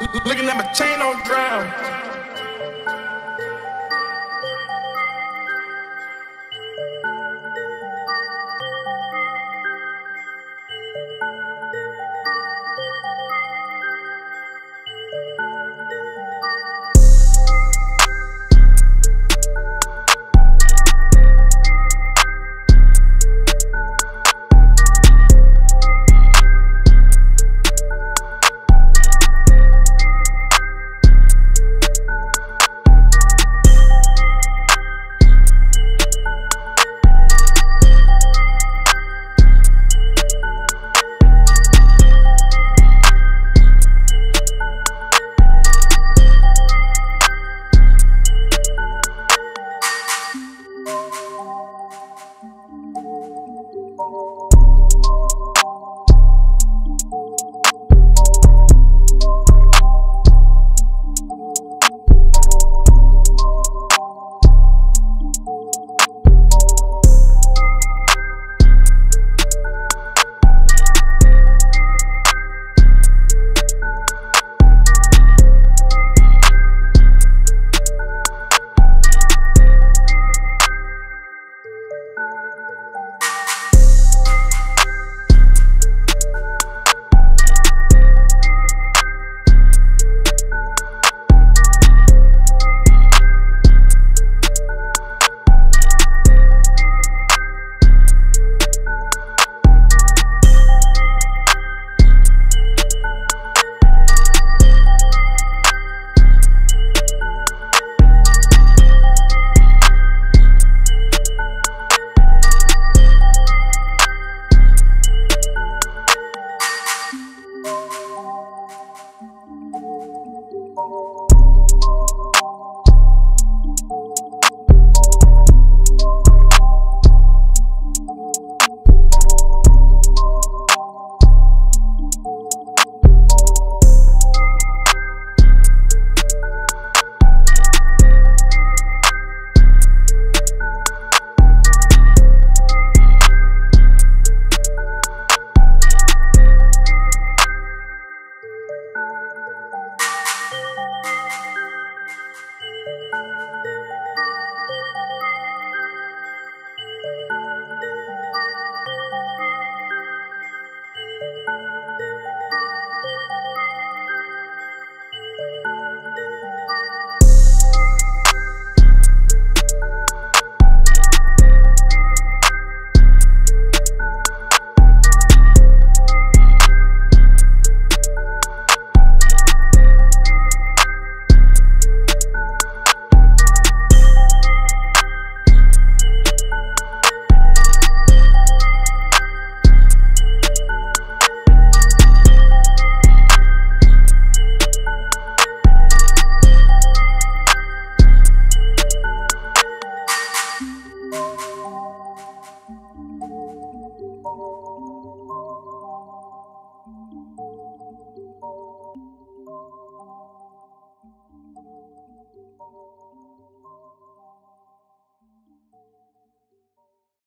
Looking at my chain on ground.